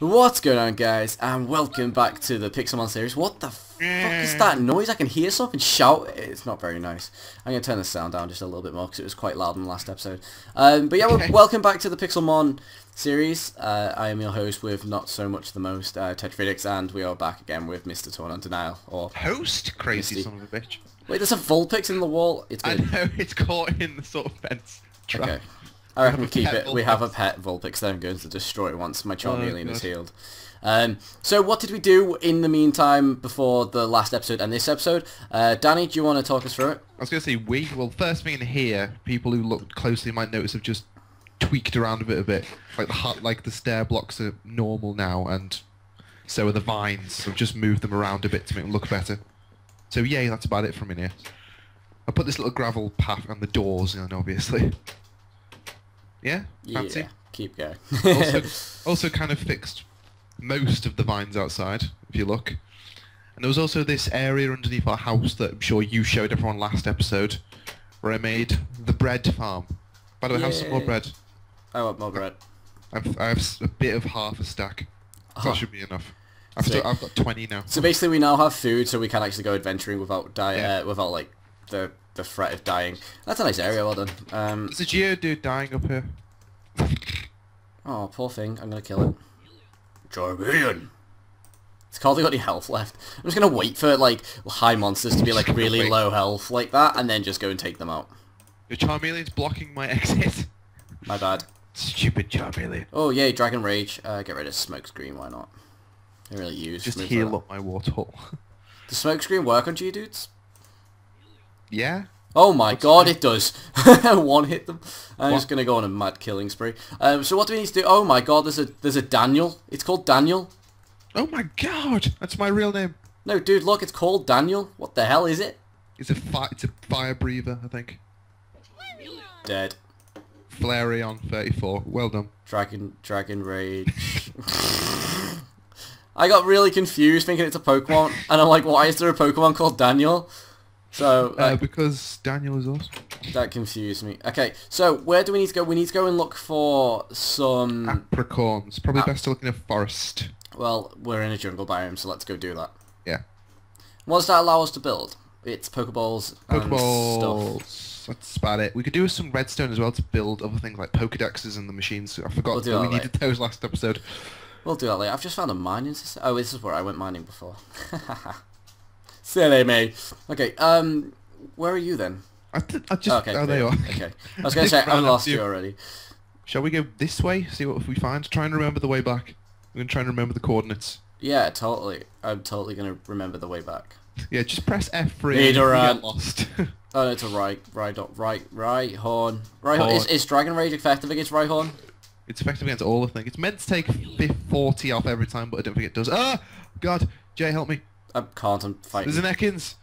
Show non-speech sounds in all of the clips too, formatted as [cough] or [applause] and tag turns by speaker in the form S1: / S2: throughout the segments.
S1: What's going on guys and welcome back to the Pixelmon series. What the fuck is that noise? I can hear something shout. It's not very nice. I'm going to turn the sound down just a little bit more because it was quite loud in the last episode. Um, but yeah,
S2: Okay.
S1: welcome back to the Pixelmon series. Uh, I am your host with not so much the most, uh, Tetridix, and we are back again with Mr. Torn on Denial. Or
S2: Host? Crazy
S1: Misty.
S2: son of a bitch.
S1: Wait, there's a Vulpix in the wall. It's
S2: I know, [laughs] it's caught in the sort of fence trap.
S1: Okay. I reckon we keep
S2: pet
S1: it. We have a pet Vulpix that I'm going to destroy once my Charmeleon is healed. Um, so what did we do in the meantime before the last episode and this episode? Uh, Danny, do you want to talk us through it?
S2: I was going to say we. Well, first thing in here, people who look closely might notice have just tweaked around a bit a bit. Like the hut, like the stair blocks are normal now, and so are the vines. So I've just moved them around a bit to make them look better. So yeah, that's about it from in here. I put this little gravel path on the doors, and obviously. Yeah, fancy.
S1: Yeah, keep going.
S2: also, [laughs] also kind of fixed most of the vines outside, if you look. And there was also this area underneath our house that I'm sure you showed everyone last episode, where I made the bread farm. By the way, have some more bread.
S1: I want more bread.
S2: I've, I have a bit of half a stack. So
S1: Oh.
S2: That should be enough. I've, still, I've got 20 now.
S1: So basically, we now have food, so we can actually go adventuring without diet,
S2: Yeah.
S1: uh, without like the the threat of dying. That's a nice area. Well done. Um,
S2: There's a Geodude dying up here.
S1: oh, poor thing. I'm gonna kill it. Charmeleon. It's called. They got any health left. I'm just gonna wait for like high monsters to be like really
S2: Wait.
S1: low health like that, and then just go and take them out.
S2: Your Charmeleon's blocking my [laughs] exit.
S1: My bad.
S2: Stupid Charmeleon.
S1: Oh yay, Dragon Rage. Uh, get rid of smoke screen. Why not? Don't really use.
S2: Just heal up my water hole. [laughs]
S1: Does smoke screen work on Geodudes?
S2: Yeah?
S1: Oh my
S2: What's
S1: god, it does. [laughs] One hit them. I'm
S2: What?
S1: just gonna go on a mad killing spree. Um, so what do we need to do? Oh my god, there's a there's a Daniel. It's called Daniel.
S2: Oh my god! That's my real name.
S1: No, dude, look, it's called Daniel. What the hell is it?
S2: It's a fi- it's a fire breather, I think.
S1: Dead.
S2: Flareon 34. Well done.
S1: Dragon Dragon Rage. [laughs] I got really confused thinking it's a Pokemon, and I'm like, why is there a Pokemon called Daniel? So
S2: Uh, because Daniel is awesome.
S1: that confused me. Okay, so where do we need to go? We need to go and look for some.
S2: Apricorns. Probably
S1: Ah.
S2: best to look in a forest.
S1: Well, we're in a jungle biome, so let's go do that.
S2: Yeah.
S1: What does that allow us to build? It's Pokeballs and stuff.
S2: Pokeballs. That's about it. We could do some redstone as well to build other things like Pokedexes and the machines. I forgot
S1: We'll do
S2: that we needed those last episode.
S1: We'll do that later. I've just found a mining system. Oh, this is where I went mining before. [laughs] Silly me. Okay, um, where are you then?
S2: I, I just...
S1: okay,
S2: oh, there you are.
S1: Okay. I was going to say, [laughs] I lost you already.
S2: Shall we go this way? See what we find? Try and remember the way back. We're going to try and remember the coordinates.
S1: Yeah, totally. I'm totally going to remember the way back.
S2: Yeah, just press F3 and
S1: Need
S2: you
S1: a
S2: get lost. [laughs]
S1: Oh, it's a right, right, right, Rhyhorn. Right horn. Is,
S2: Horn.
S1: is Dragon Rage effective against Rhyhorn?
S2: It's effective against all, I think. It's meant to take fif- 40 off every time, but I don't think it does. Ah! God! Jay, help me.
S1: I can't. I'm fighting.
S2: There's an Ekans.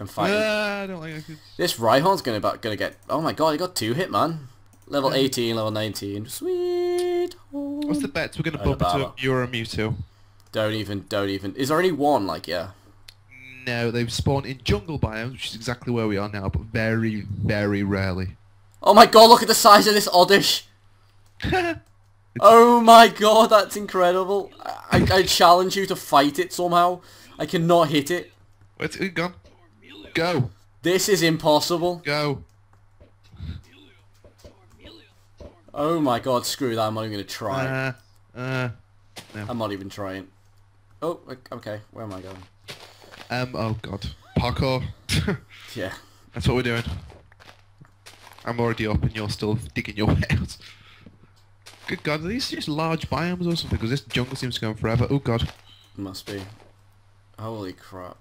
S1: I'm fighting.
S2: Ah, I don't like Ekans.
S1: This Rhyhorn's gonna about gonna get. Oh my god, he got two hit, man. Level 18, level 19. Sweet.
S2: What's the bets? We're
S1: Oh,
S2: bump into a
S1: Baba.
S2: Mew or a Mewtwo.
S1: Don't even, don't even. Is there only one? Like, yeah.
S2: No, they've spawned in jungle biomes, which is exactly where we are now, but very, very rarely.
S1: Oh my god, look at the size of this Oddish. [laughs] Oh my god, that's incredible. I, I challenge you to fight it somehow. I cannot hit it.
S2: Where's it gone? Go!
S1: This is impossible.
S2: Go!
S1: Oh my god, screw that. I'm not even gonna try.
S2: Uh, uh, no.
S1: I'm not even trying. Oh, okay. Where am I going?
S2: Um, oh god. Parkour. [laughs]
S1: Yeah.
S2: That's what we're doing. I'm already up and you're still digging your [laughs] way out. Good god, are these just large biomes or something? Because this jungle seems to go on forever. Oh god.
S1: Must be. Holy crap.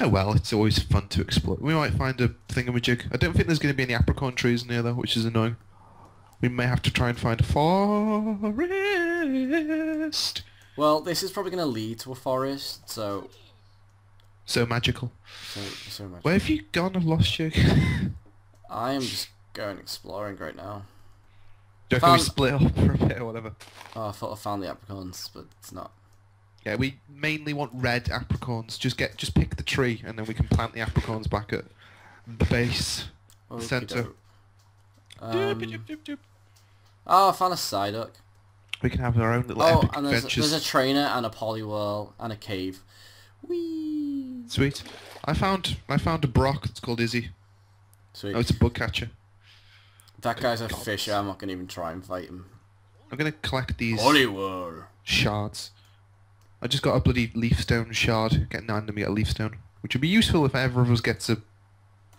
S2: Oh well, it's always fun to explore. We might find a thingamajig. I don't think there's going to be any apricorn trees near though, which is annoying. We may have to try and find a forest.
S1: Well, this is probably going to lead to a forest, so...
S2: So magical.
S1: So, so much.
S2: Where have you gone? I've lost you. [laughs]
S1: I am just going exploring right now.
S2: Do you reckon we split up for a bit or whatever?
S1: Oh, I thought I found the apricorns, but it's not.
S2: Yeah, we mainly want red apricorns. Just get, just pick the tree, and then we can plant the apricorns back at the base. Centre.
S1: Okey-doke. Um, oh, I found a Psyduck.
S2: We can have our own little
S1: Oh,
S2: epic
S1: and there's a,
S2: adventures.
S1: there's a trainer and a Poliwhirl and a cave. Whee!
S2: Sweet. I found I found a Brock that's called Izzy.
S1: Sweet.
S2: Oh, it's a bug catcher.
S1: that guy's a fisher. I'm not gonna even try and fight him.
S2: I'm gonna collect these
S1: Poliwhirl.
S2: shards. I just got a bloody leaf stone shard. Get nine to me a leaf stone, which would be useful if ever of us gets a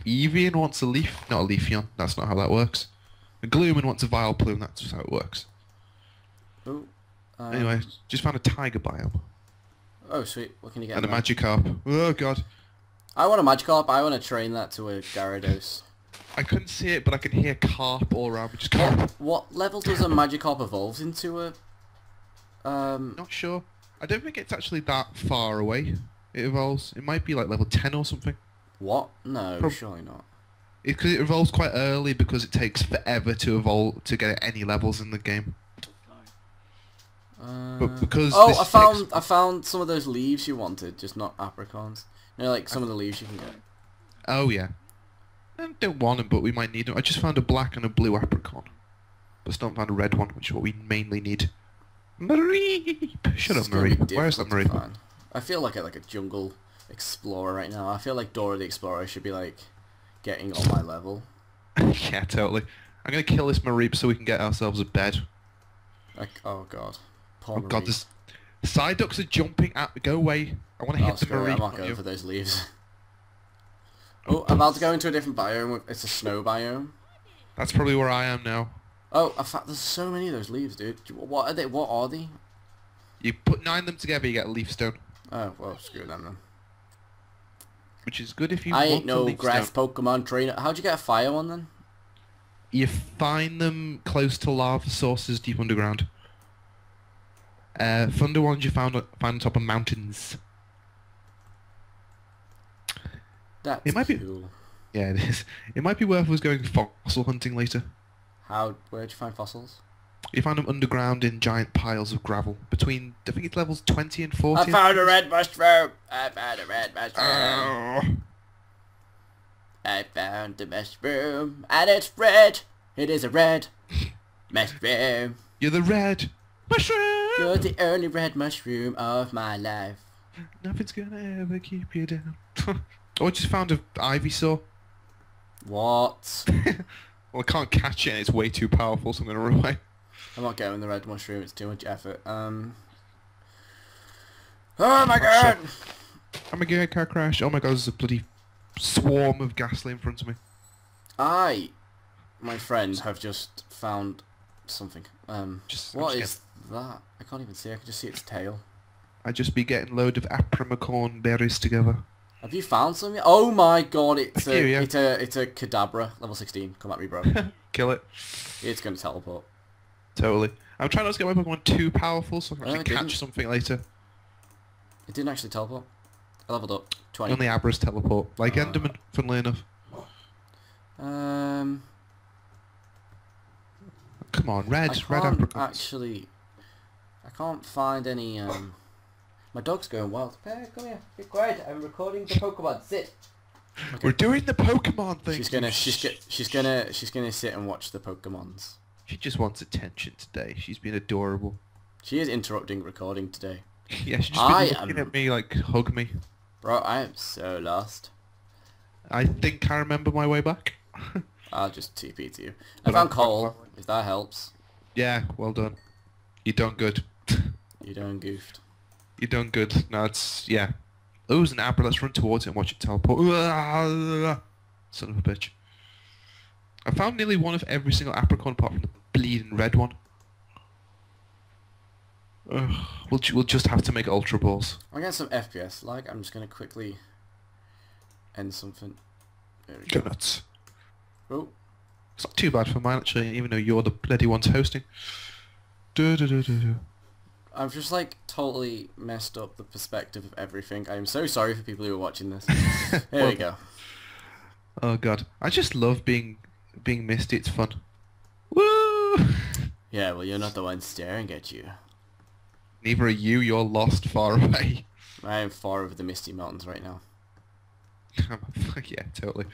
S2: Evian wants a leaf, not a Leafeon. That's not how that works. A Gloomin wants a Vileplume. That's just how it works.
S1: Oh. um,
S2: Anyway, just found a taiga biome
S1: Oh, sweet. What can you get?
S2: and a
S1: there?
S2: Magikarp. Oh god,
S1: I want a Magikarp. I want to train that to a Gyarados.
S2: I couldn't see it, but I can hear carp all around. Just
S1: What,
S2: carp.
S1: what level does a Magikarp evolve into a... Um,
S2: Not sure. I don't think it's actually that far away. It evolves. It might be like level 10 or something.
S1: what? No,
S2: Prob-
S1: surely not.
S2: Because it, evolves quite early because it takes forever to evolve to get any levels in the game.
S1: Uh,
S2: But because
S1: oh, I found
S2: takes-
S1: I found some of those leaves you wanted, just not apricorns. You know, like some of the leaves you can get.
S2: Oh yeah. I don't want them, but we might need them. I just found a black and a blue apricot. But still haven't found a red one, which is what we mainly need. Mareep! Shut up,
S1: Mareep.
S2: Where's that
S1: Mareep? I feel like a, like a jungle explorer right now. I feel like Dora the Explorer should be like getting on my level. [laughs]
S2: yeah, totally. I'm gonna kill this Mareep so we can get ourselves a bed.
S1: Like, oh god, poor
S2: Oh god, this Psyducks are jumping at me. Go away. I want to
S1: Oh,
S2: hit the Mareep
S1: I'm not going
S2: you.
S1: for those leaves. [laughs] Oh, oh, I'm about to go into a different biome. It's a snow biome.
S2: That's probably where I am now.
S1: Oh, I fa- there's so many of those leaves, dude. What are they? What are they?
S2: You put nine of them together, you get a leaf stone,
S1: Oh, well, screw them then.
S2: which is good if you
S1: I
S2: want
S1: ain't no grass
S2: stone.
S1: Pokemon trainer. How'd you get a fire one then?
S2: You find them close to lava sources deep underground. Uh, thunder ones you found find on top of mountains.
S1: That's
S2: It might be-
S1: cool.
S2: Yeah, it is. It might be worth us going fossil hunting later.
S1: How? Where'd you find fossils?
S2: You find them underground in giant piles of gravel between I think it's levels twenty and forty.
S1: I found a red mushroom. I found a red mushroom.
S2: Oh.
S1: I found a mushroom, and it's red. It is a red [laughs] mushroom.
S2: You're the red mushroom.
S1: You're the only red mushroom of my life.
S2: Nothing's gonna ever keep you down. [laughs] oh, I just found a Ivysaur.
S1: What? [laughs]
S2: Well, I can't catch it. and It's way too powerful, so I'm gonna [laughs] run away.
S1: I'm not going the red mushroom. It's too much effort. Um. Oh my god!
S2: Oh my god, car crash. Oh my god, there's a bloody swarm of Gastly in front of me.
S1: I, my friends, have just found something. Um.
S2: Just-
S1: what is that? I can't even see. I can just see its tail.
S2: I'd just be getting load of apricorn berries together.
S1: Have you found some? Oh my god! It's a
S2: yeah.
S1: it's a it's a Kadabra level 16. Come at me, bro. [laughs]
S2: Kill it.
S1: it's gonna teleport.
S2: Totally. I'm trying not to get my Pokemon too powerful so I can
S1: No,
S2: actually catch
S1: didn't.
S2: something later.
S1: It didn't actually teleport. I leveled up. 20.
S2: Only Abras teleport. Like
S1: Ah.
S2: Enderman, funnily enough.
S1: Um,
S2: Come on, red, red apricots.
S1: actually. I can't find any. Um, my dog's going wild. Pear, come here. Be quiet. I'm recording the Pokemon. Sit.
S2: We're doing the Pokemon thing.
S1: She's gonna. She's go, She's gonna. She's gonna sit and watch the Pokemons.
S2: She just wants attention today. She's been adorable.
S1: She is interrupting recording today. [laughs]
S2: Yeah, she's just
S1: I
S2: been looking
S1: am-
S2: at me like, hug me.
S1: Bro, I am so lost.
S2: I think I remember my way back. [laughs]
S1: I'll just TP to you. I found
S2: I'm-
S1: coal. If that helps.
S2: yeah, well done. You done good. [laughs]
S1: You done goofed.
S2: You done good. No, it's yeah. Oh, there's an Abra. Let's run towards it and watch it teleport. Son of a bitch. I found nearly one of every single Apricorn apart from the bleeding red one. Ugh, we'll, we'll just have to make Ultra Balls.
S1: I'm getting some FPS lag. I'm just gonna quickly end something. There we
S2: Go
S1: go.
S2: nuts.
S1: Oh,
S2: It's not too bad for mine actually, even though you're the bloody ones hosting. Du- du- du- du- du.
S1: I've just like totally messed up the perspective of everything. I am so sorry for people who are watching this. [laughs] There
S2: Well,
S1: we go.
S2: Oh god, I just love being being Misty. It's fun. Woo!
S1: Yeah, well, you're not the one staring at you.
S2: Neither are you. You're lost far away.
S1: I am far over the Misty Mountains right now. [laughs]
S2: yeah, totally.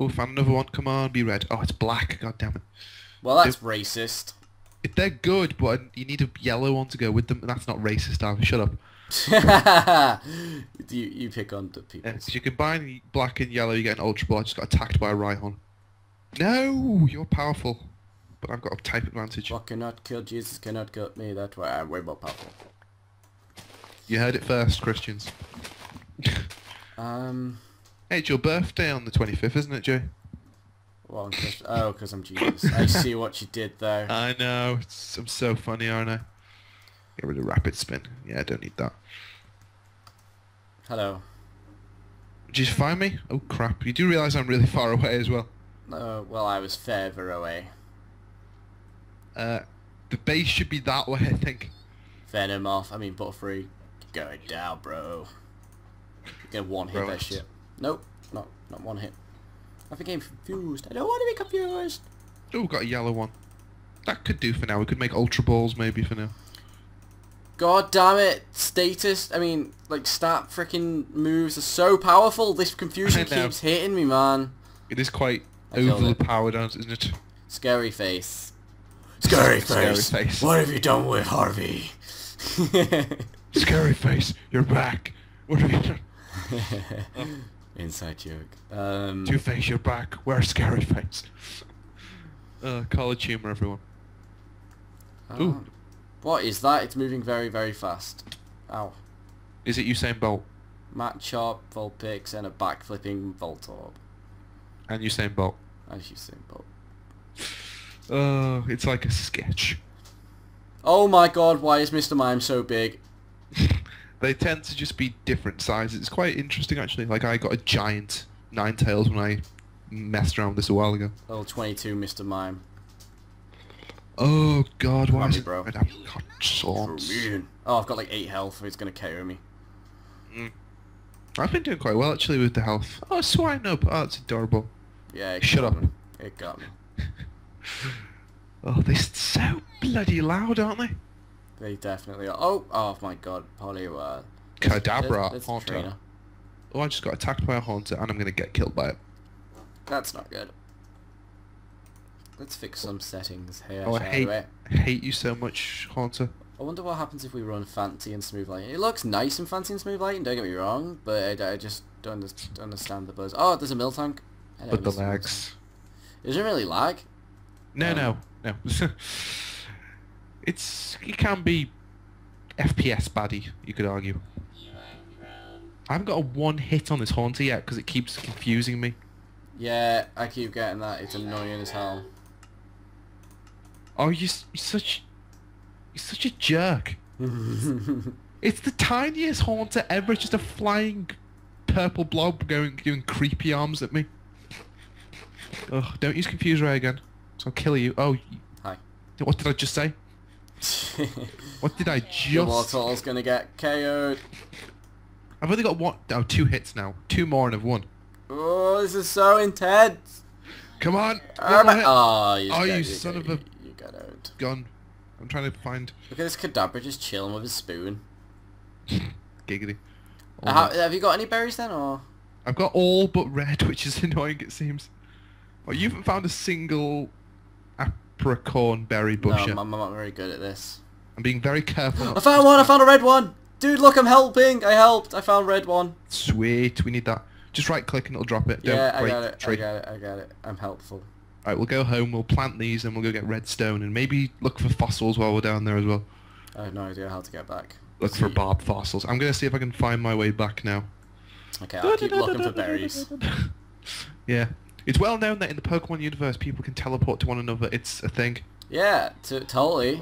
S2: Oh, found another one. Come on, be red. Oh, it's black. God damn it.
S1: Well, that's racist.
S2: They're good, but you need a yellow one to go with them. That's not racist, Darby. Shut up. [laughs]
S1: you you pick on the people.
S2: Yeah, 'cause you combine black and yellow, you get an Ultra Ball. I just got attacked by a Rhyhorn. No, you're powerful, but I've got a type advantage.
S1: What cannot kill Jesus cannot kill me. That's why I'm way more powerful.
S2: You heard it first, Christians.
S1: Um.
S2: Hey, it's your birthday on the 25th, isn't it, Joe?
S1: Oh, because I'm Jesus. I see what you did there. [laughs]
S2: I know. It's, I'm so funny, aren't I? Get rid of rapid spin. Yeah, I don't need that.
S1: Hello.
S2: Did you find me? Oh crap! You do realise I'm really far away as well.
S1: Uh, well, I was further away.
S2: Uh, the base should be that way, I think.
S1: Venomoth. I mean, Butterfree. Going down, bro. Get one hit
S2: Bro,
S1: that shit. Nope, not not one hit. I became confused. I don't want to be confused.
S2: Oh, got a yellow one. That could do for now. We could make Ultra Balls maybe for now.
S1: God damn it! Status. I mean, like stat freaking moves are so powerful. This confusion [laughs] keeps hitting me, man.
S2: It is quite
S1: I killed it.
S2: overpowered, isn't it?
S1: Scary face. Scary
S2: Scary
S1: face.
S2: face.
S1: What have you done with Harvey?
S2: Scary face, you're back. What have you done? [laughs]
S1: Inside joke. Um,
S2: Two Face, you're back. Where's Scary Face? Uh, college humor, everyone. Ooh.
S1: um, what is that? It's moving very, very fast. Ow.
S2: Is it Usain Bolt?
S1: Matt Machop, Vulpix, and a backflipping Voltorb.
S2: And Usain Bolt.
S1: As you say, Bolt.
S2: Oh, it's like a sketch.
S1: Oh my god, why is Mr. Mime so big?
S2: They tend to just be different sizes. It's quite interesting, actually. Like, I got a giant Ninetales when I messed around with this a while ago.
S1: Level 22 Mr. Mime.
S2: Oh, God, why
S1: Love
S2: is
S1: you,
S2: it
S1: bro.
S2: red apricot sauce?
S1: Oh, I've got like 8 health, it's gonna KO me. Mm.
S2: I've been doing quite well, actually, with the health. Oh, Swinub. Oh, it's adorable.
S1: Yeah,
S2: Shut up.
S1: me. It got me. [laughs]
S2: Oh, they're so bloody loud, aren't they?
S1: They definitely are. Oh, oh my god, Poliwag.
S2: Kadabra,
S1: That's
S2: Haunter.
S1: trainer.
S2: Oh, I just got attacked by a Haunter, and I'm going to get killed by it.
S1: That's not good. Let's fix some settings here.
S2: Oh, I hate. I hate you so much, Haunter.
S1: I wonder what happens if we run Fancy and Smooth Lighting. It looks nice in Fancy and Smooth Lighting, don't get me wrong, but I, I just don't understand the buzz. Oh, there's a Miltank.
S2: But the. Lags.
S1: Is it really lag?
S2: No,
S1: Um,
S2: no, no. [laughs] it's it can be FPS baddie, you could argue. I haven't got a one hit on this Haunter yet because it keeps confusing me.
S1: Yeah, I keep getting that. It's annoying as hell.
S2: Oh, you, you're such you're such a jerk. [laughs] It's the tiniest Haunter ever. It's just a flying purple blob going doing creepy arms at me. Ugh, don't use Confuse Ray again. So I'll kill you. Oh,
S1: Hi.
S2: what did I just say? What did I [laughs] just...
S1: mortal's gonna get KO'd.
S2: I've only got one, oh, two hits now. Two more and I've won.
S1: Oh, this is so intense.
S2: Come on!
S1: Oh,
S2: hit.
S1: oh you,
S2: Oh, you
S1: you
S2: son of a-
S1: You, got owned.
S2: Gun. I'm trying to find
S1: Look at this Kadabra just chilling with his spoon. [laughs]
S2: Giggity.
S1: Uh, how- have you got any berries then, or?
S2: I've got all but red, [laughs] which is annoying it seems. Oh, you haven't found a single apricorn berry
S1: No,
S2: bush
S1: I'm. I'm not very good at this.
S2: I'm being very careful.
S1: I found one! I found a red one! Dude, look, I'm helping! I helped! I found red one.
S2: Sweet, we need that. Just right click and it'll drop it. Don't
S1: yeah, I
S2: break
S1: got it, I got it, I got it. I'm helpful.
S2: Alright, we'll go home, we'll plant these and we'll go get redstone and maybe look for fossils while we're down there as well.
S1: I have no idea how to get back.
S2: Look for
S1: See-
S2: barb fossils. I'm going to see if I can find my way back now.
S1: Okay, I'll keep looking for berries. [laughs]
S2: Yeah. It's well known that in the Pokemon universe people can teleport to one another. It's a thing.
S1: Yeah, t- totally.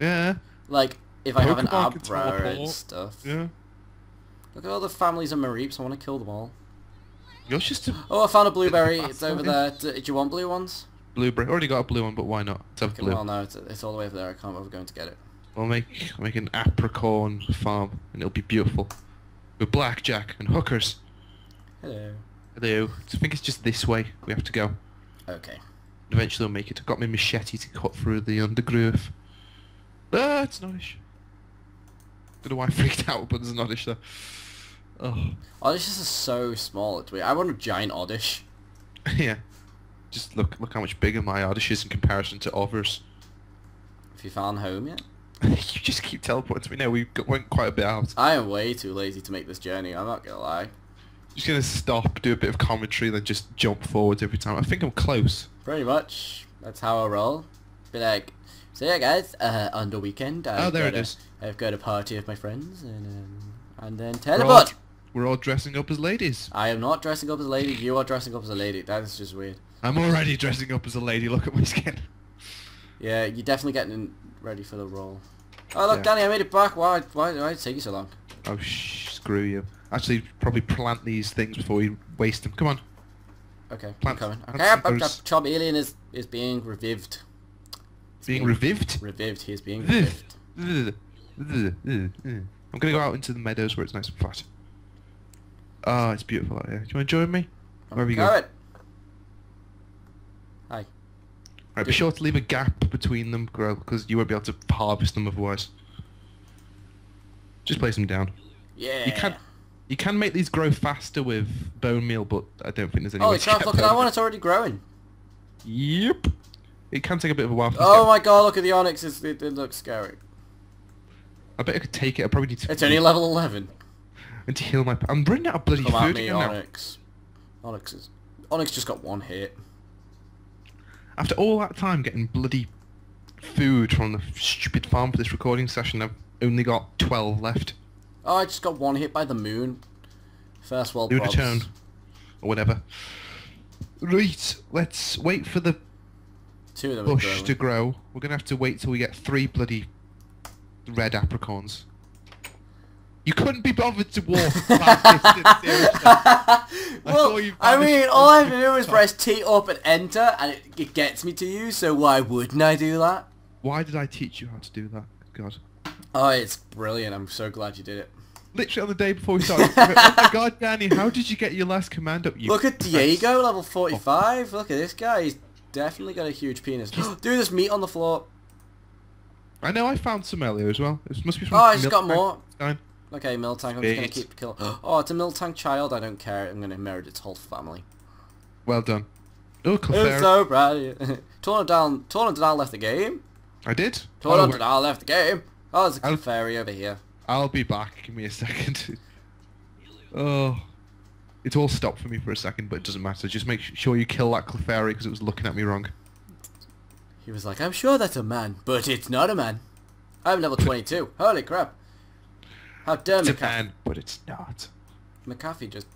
S2: Yeah.
S1: Like, if I have an
S2: Pokemon
S1: Abra and stuff.
S2: Yeah.
S1: Look at all the families of Mareeps, I want to kill them all.
S2: You're just
S1: Oh, I found a blueberry, it's over there. D- do you want blue ones?
S2: blueberry. Already got a blue one, but why not? Let's have
S1: Okay,
S2: blue.
S1: well, no, it's, it's all the way over there, I can't bother going to get it.
S2: We'll make make an apricorn farm, and it'll be beautiful, with blackjack and hookers.
S1: Hello.
S2: Hello. I think it's just this way we have to go.
S1: Okay.
S2: Eventually, we'll make it. I've got my machete to cut through the undergrowth. Ah, it's Noddish. Don't know why I freaked out, but there's an Oddish there. Oh,
S1: Oddishes are so small, it's weird. I want a giant Oddish. [laughs]
S2: yeah. Just look look how much bigger my Oddish is in comparison to others.
S1: Have you found home yet? [laughs]
S2: you just keep teleporting to me. No, we went quite a bit out.
S1: I am way too lazy to make this journey, I'm not gonna lie.
S2: Just gonna stop, do a bit of commentary, then just jump forwards every time. I think I'm close.
S1: Pretty much. That's how I roll. Be like, so yeah guys, uh, on the weekend I've
S2: Oh, there it
S1: a,
S2: is.
S1: I've got a party with my friends and um, and then
S2: We're all,
S1: teleport!
S2: we're all dressing up as ladies.
S1: I am not dressing up as a lady, you are dressing up as a lady. That is just weird.
S2: I'm already dressing up as a lady. Look at my skin.
S1: Yeah, you're definitely getting ready for the role. Oh look
S2: Yeah.
S1: Danny, I made it back. Why why why did it take you so long?
S2: Oh, shh, screw you. Actually, probably plant these things before we waste them. Come on.
S1: Okay, I'm
S2: Plants-
S1: coming. Okay, up, up,
S2: and
S1: up.
S2: those-
S1: Charmeleon is, is being revived. He's
S2: Being revived?
S1: Revived, he is being revived.
S2: I'm gonna go out into the meadows where it's nice and flat. Ah, it's beautiful out here. Do you want to join me? Wherever you go.
S1: Carrot! Hi.
S2: Right, be sure to leave a gap between them, grow, because you won't be able to harvest them otherwise. Just place them down.
S1: Yeah.
S2: You can you can make these grow faster with bone meal, but I don't think there's any
S1: Holy
S2: way
S1: crap,
S2: get
S1: look at that one, it's already growing.
S2: Yep. It can take a bit of a while.
S1: Oh
S2: oh
S1: my god, look at the Onix, it's, it, it looks scary.
S2: I bet I could take it. I probably need to.
S1: It's only level 11.
S2: And to heal my. I'm running out of bloody
S1: Come at
S2: food
S1: me,
S2: again now.
S1: Onix. Onix is... Onix just got one hit.
S2: After all that time getting bloody food from the stupid farm for this recording session, I've only got 12 left.
S1: Oh, I just got one hit by the moon. First world
S2: Lunar
S1: problems.
S2: tone. Or whatever. Right, let's wait for the
S1: Two of them
S2: bush to grow. We're gonna have to wait till we get three bloody red apricorns. You couldn't be bothered to walk that distance, [laughs]
S1: well, I mean, all I have to do is press T up and enter, and it, it gets me to you, so why wouldn't I do that?
S2: Why did I teach you how to do that? God.
S1: Oh, it's brilliant. I'm so glad you did it.
S2: Literally on the day before we started. oh my [laughs] god, Danny, how did you get your last command up? You
S1: Look at Diego, level 45. Look at this guy. He's definitely got a huge penis. [gasps] Dude, there's meat on the floor.
S2: I know I found some earlier as well. This must be from
S1: Oh, he's got more.
S2: time.
S1: Okay, Miltank, I'm just gonna keep killing. [gasps] Oh, it's a Miltank child. I don't care. I'm gonna inherit its whole family.
S2: Well done. Oh,
S1: I'm so proud of you. Torn down. Left the game.
S2: I did.
S1: Torn
S2: Oh,
S1: left the game. Oh, there's a
S2: I'll-
S1: fairy over here.
S2: I'll be back. Give me a second. [laughs] oh. It all stopped for me for a second, but it doesn't matter. Just make sure you kill that Clefairy because it was looking at me wrong.
S1: He was like, I'm sure that's a man, but it's not a man. I'm level 22. Holy crap. How dare
S2: It's a man, but it's not.
S1: McAfee just...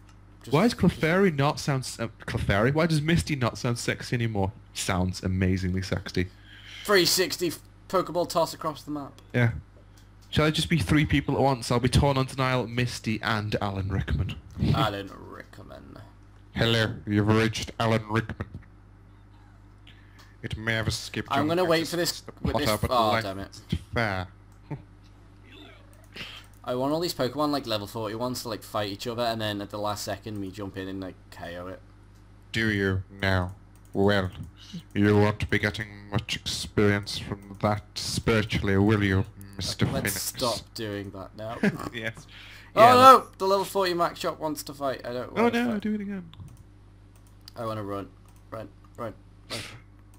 S1: just
S2: Why does Clefairy not sound... Uh, Clefairy? Why does Misty not sound sexy anymore? Sounds amazingly sexy.
S1: 360 Pokeball toss across the map.
S2: Yeah. Shall I just be three people at once? I'll be Torn on Denial, Misty, and Alan Rickman.
S1: Alan Rickman.
S2: Hello, you've reached Alan Rickman. It may have skipped
S1: I'm gonna wait for this- with this-
S2: Potter,
S1: oh, damn it.
S2: Fair. [laughs]
S1: I want all these Pokemon like level 41s to like fight each other and then at the last second me jump in and like KO it.
S2: Do you now? Well, you won't be getting much experience from that spiritually, will you, Mr.
S1: Let's
S2: Phoenix?
S1: stop doing that now. [laughs]
S2: yes. [laughs]
S1: oh
S2: Yeah,
S1: no! The level 40 max shop wants to fight. I don't
S2: Oh
S1: want to
S2: no,
S1: fight.
S2: do it again.
S1: I want to run. Run. Run. Run. [sighs]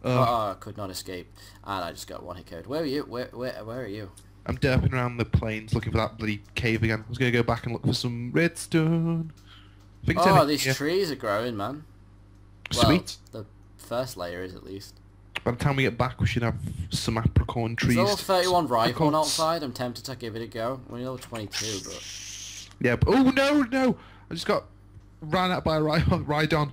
S2: Uh,
S1: oh, I could not escape. And I just got one hit code. Where are you? Where, where, where are you?
S2: I'm derping around the plains looking for that bloody cave again. I was gonna go back and look for some redstone. I
S1: Oh, these
S2: here.
S1: trees are growing, man.
S2: Sweet.
S1: Well, the first layer is at least.
S2: By the time we get back, we should have some apricorn trees.
S1: There's level 31 Rhyhorn
S2: Apricorns.
S1: outside. I'm tempted to give it a go. We're level 22, but...
S2: Yeah, but oh no, no! I just got ran out by a Rhy- [laughs] Rhydon.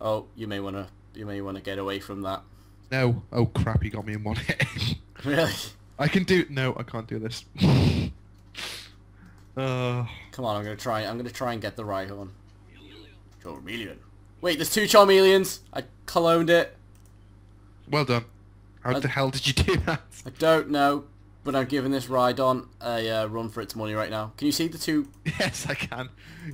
S1: Oh, you may want to... You may want to get away from that.
S2: No. Oh crap, he got me in one [laughs] hit.
S1: Really?
S2: I can do... No, I can't do this. [laughs] uh,
S1: Come on, I'm gonna try. I'm gonna try and get the Rhyhorn. Charmeleon. Wait, there's two Charmeleons. I cloned it.
S2: Well done. How
S1: Uh,
S2: the hell did you do that?
S1: I don't know, but I'm giving this Rhydon a uh, run for its money right now. Can you see the two? [laughs]
S2: yes, I can.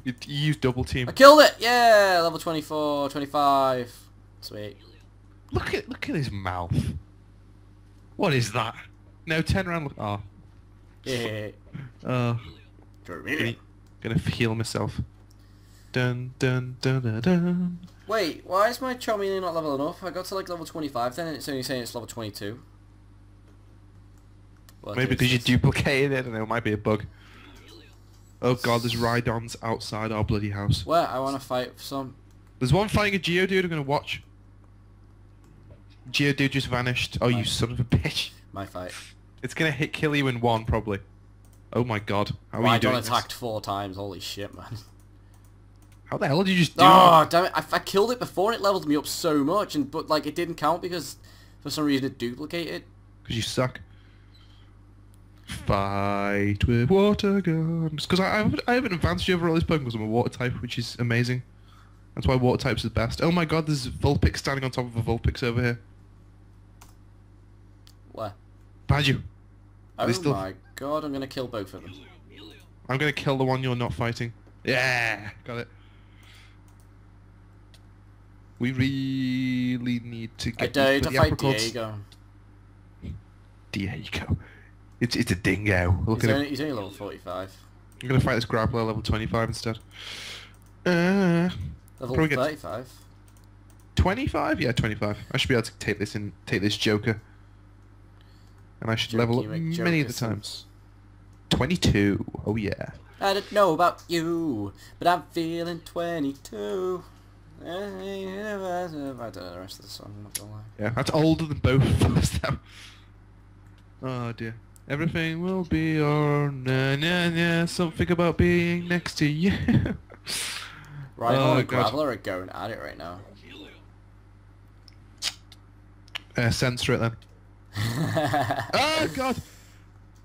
S2: You, you use double team.
S1: I killed it! Yeah! Level 24, 25. Sweet.
S2: Look at look at his mouth. What is that? No, turn around. Look. Oh,
S1: Yeah. [laughs]
S2: uh,
S1: Charmeleon.
S2: gonna heal myself. Dun dun dun dun dun.
S1: Wait, why is my Charmeleon not level enough? I got to like level 25 then and it's only saying it's level 22. What
S2: Maybe because you duplicated it, I don't know, it might be a bug. Oh god, there's Rhydons outside our bloody house.
S1: Where? I want to fight some.
S2: There's one fighting a Geodude I'm gonna watch. Geodude just vanished. Oh, you
S1: Right.
S2: son of a bitch.
S1: My fight.
S2: It's gonna hit kill you in one, probably. Oh my god. How are you doing
S1: Rhydon
S2: this?
S1: attacked four times. Holy shit, man.
S2: How the hell did you just do
S1: Oh, damn it. I, I killed it before it leveled me up so much, and but like it didn't count because for some reason it duplicated.
S2: Because you suck. Fight with water guns. Because I, I, have, I have an advantage over all these Pokemon because I'm a water type, which is amazing. That's why water types are the best. Oh my god, there's Vulpix standing on top of a Vulpix over here.
S1: Where?
S2: Behind you.
S1: Oh
S2: still-
S1: my god, I'm gonna kill both of them.
S2: I'm gonna kill the one you're not fighting. Yeah, got it. We really need to
S1: I
S2: get
S1: you
S2: these
S1: to fight
S2: apricots.
S1: Diego.
S2: Diego. It's it's a dingo. Look
S1: He's
S2: at him.
S1: only, he's only level 45.
S2: I'm gonna fight this grappler level 25 instead. Uh,
S1: Level
S2: Probably
S1: 35.
S2: 25? Yeah, 25. I should be able to take this in, take this Joker. And I should level up many of the times. 22. Oh yeah.
S1: I don't know about you, but I'm feeling 22. I don't know the rest of the song, I'm not gonna lie.
S2: Yeah, that's older than both of us though. Oh dear. Everything will be alright. Nah, nah, nah. Something about being next to you. [laughs]
S1: Right,
S2: Oh,
S1: and
S2: God.
S1: Graveler are going at it right now.
S2: uh, censor it then. [laughs] Oh god!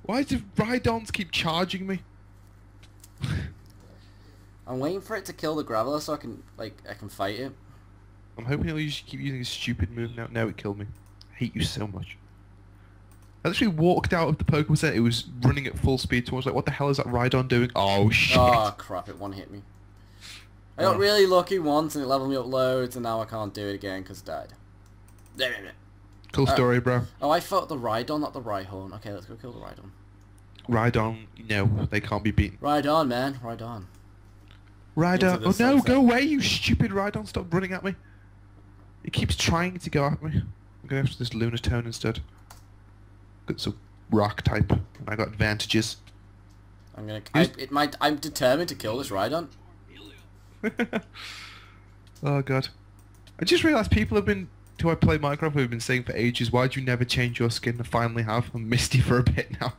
S2: Why do Rhydons keep charging me? [laughs]
S1: I'm waiting for it to kill the Graveler so I can, like, I can fight it.
S2: I'm hoping he'll use, keep using his stupid move now. No, it killed me. I hate you so much. I actually walked out of the Pokemon Center. It was running at full speed towards like, what the hell is that Rhydon doing? Oh shit!
S1: Oh crap, it one hit me. I got
S2: Oh.
S1: really lucky once and it leveled me up loads and now I can't do it again because it died. [laughs]
S2: cool
S1: uh,
S2: story, bro.
S1: Oh, I fought the Rhydon, not the Rhyhorn. Okay, let's go kill the Rhydon.
S2: Rhydon, no, they can't be beaten.
S1: Rhydon, man, Rhydon.
S2: Rhydon,
S1: Into
S2: oh
S1: the
S2: no, go away, you stupid Rhydon! Stop running at me. It keeps trying to go at me. I'm going after this Lunatone instead. It's a rock type, and I got advantages.
S1: I'm gonna. I, it might. I'm determined to kill this Rhydon. [laughs]
S2: oh god. I just realised people have been, who I play Minecraft, who have been saying for ages, why'd you never change your skin? I finally have. I'm misty for a bit now.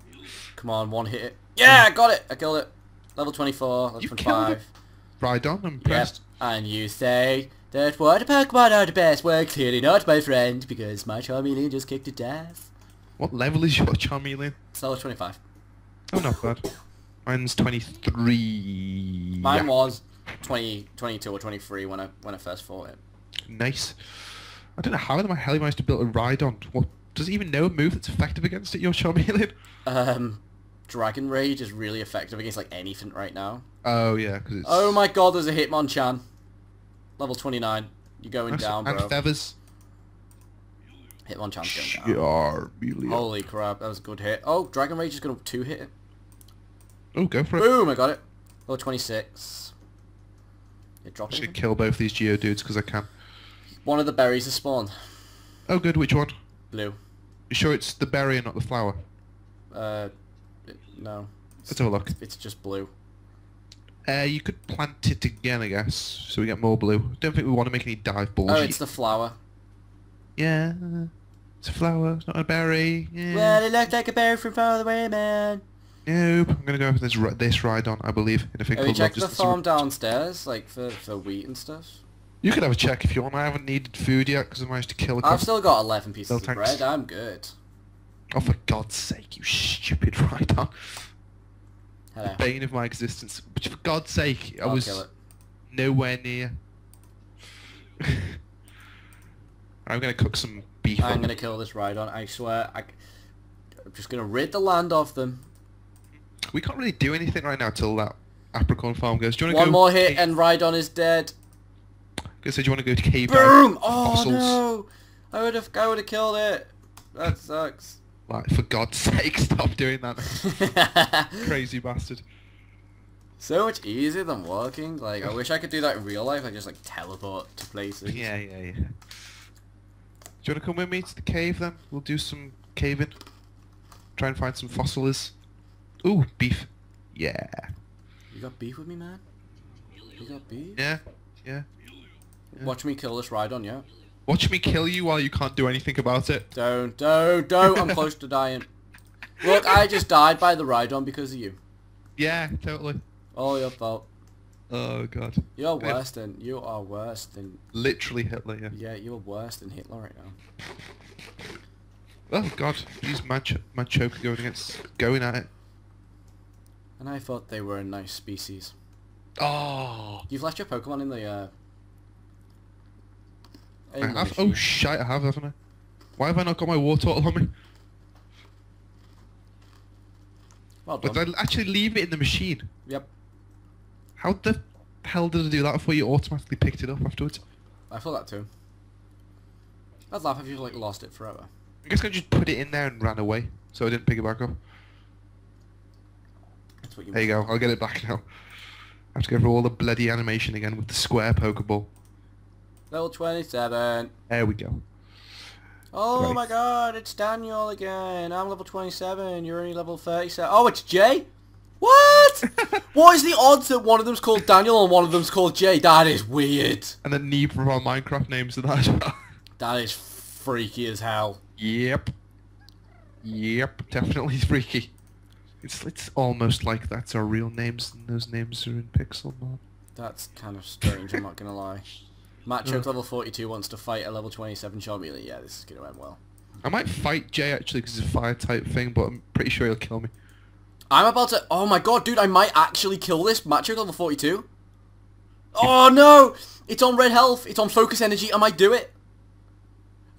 S1: Come on, one hit it. Yeah, I got it. I killed it. Level 24, level
S2: You killed
S1: 25.
S2: It? Rhydon, I'm
S1: Yep. And you say that water Pokemon are the best. Well, clearly not, my friend, because my Charmeleon just kicked its ass.
S2: What level is your Charmeleon?
S1: It's level 25.
S2: Oh, not bad. Mine's 23.
S1: Mine
S2: Yeah.
S1: was 20, 22 or 23 when I when I first fought it.
S2: Nice. I don't know how the hell you managed to build a Rhydon. What, does it even know a move that's effective against it, your Charmeleon?
S1: Um, Dragon Rage is really effective against like anything right now.
S2: Oh, yeah, because it's...
S1: Oh my god, there's a Hitmonchan. Level 29. You're going down,
S2: And
S1: bro.
S2: feathers.
S1: Hitmonchan's going down.
S2: Charmeleon.
S1: Holy crap, that was a good hit. Oh, Dragon Rage is going to two hit it.
S2: Oh, go for it.
S1: Boom, I got it. Level 26. It dropped it.
S2: kill both these Geodudes because I can.
S1: One of the berries has spawned.
S2: Oh, good. Which one?
S1: Blue.
S2: You sure it's the berry and not the flower?
S1: Uh, no.
S2: Let's have a look.
S1: It's just blue.
S2: Uh, you could plant it again, I guess, so we get more blue. Don't think we want to make any dive balls.
S1: Oh, it's the flower.
S2: Yeah, it's a flower, it's not a berry. Yeah.
S1: Well, it looked like a berry from far away, man.
S2: Nope, I'm gonna go for this this Rhydon, I believe, in a thing
S1: Have
S2: called Long
S1: checked the farm downstairs, like for, for wheat and stuff?
S2: You could have a check if you want. I haven't needed food yet because I managed to kill a
S1: I've still got 11 pieces
S2: No
S1: of bread. I'm good.
S2: Oh, for God's sake, you stupid Rhydon.
S1: Hello.
S2: Bane of my existence. But for God's sake, I
S1: I'll
S2: was nowhere near. [laughs] I'm gonna cook some beef.
S1: I'm gonna kill this Rhydon. I swear. I, I'm just gonna rid the land of them.
S2: We can't really do anything right now till that apricot farm goes. Do you want to
S1: One
S2: go?
S1: more hit and Rhydon is dead.
S2: Go say, do you want to go to cave?
S1: Boom! Oh
S2: fossils?
S1: no! I would have. I would have killed it. That sucks.
S2: Like, for God's [laughs] sake, stop doing that, [laughs] crazy bastard.
S1: so much easier than walking. Like I wish I could do that in real life. I just like teleport to places.
S2: Yeah, yeah, yeah. Do you want to come with me to the cave then? We'll do some caving. Try and find some fossils. Ooh, beef. Yeah.
S1: You got beef with me, man? You got beef?
S2: Yeah. Yeah.
S1: Watch me kill this Rhydon, yeah?
S2: Watch me kill you while you can't do anything about it.
S1: Don't, don't, don't. I'm close to dying. Look, I just died by the Rhydon because of you.
S2: Yeah, totally.
S1: All your fault.
S2: Oh god.
S1: You're
S2: Yeah.
S1: worse than, you are worse than,
S2: Literally Hitler, yeah.
S1: yeah, you're worse than Hitler right now.
S2: Oh god, these Manch Manchoker going against going at it.
S1: And I thought they were a nice species.
S2: Oh,
S1: You've left your Pokemon in the, uh...
S2: I have. Oh shit, I have, haven't I? Why have I not got my war turtle on me?
S1: Well
S2: But
S1: done.
S2: did I actually leave it in the machine?
S1: Yep.
S2: How the hell did I do that before you automatically picked it up afterwards?
S1: I thought that too. I'd laugh if you like lost it forever.
S2: I guess I just put it in there and ran away, so I didn't pick it back up.
S1: That's what you
S2: There you go, I'll get it back now. I have to go through all the bloody animation again with the square Pokeball.
S1: Level 27.
S2: There we go.
S1: Oh
S2: Right.
S1: my god, it's Daniel again. I'm level 27. You're only level 37. Oh, it's Jay? What? [laughs] what is the odds that one of them's called Daniel and one of them's called Jay? That is weird.
S2: And then neither of our Minecraft names are that. [laughs]
S1: That is freaky as hell.
S2: Yep. Yep, definitely freaky. It's it's almost like that's our real names and those names are in Pixel Mod.
S1: That's kind of strange, I'm not gonna lie. [laughs] Machoke level 42 wants to fight a level 27 Charmeleon. Yeah, this is gonna end well.
S2: I might fight Jay actually because it's a fire type thing, but I'm pretty sure he'll kill me.
S1: I'm about to... Oh my god, dude, I might actually kill this Matt level 42. Oh no! It's on red health. It's on focus energy. I might do it.